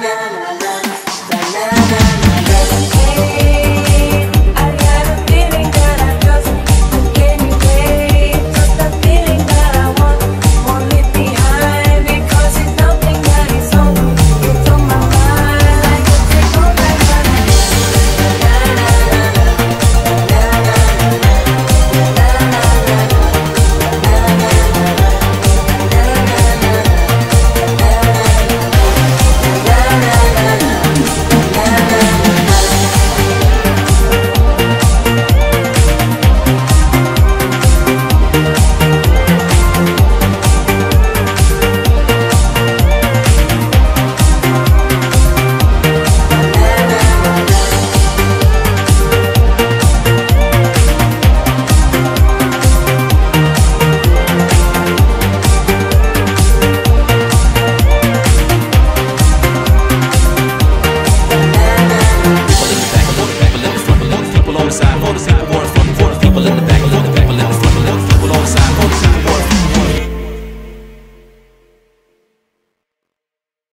la la la la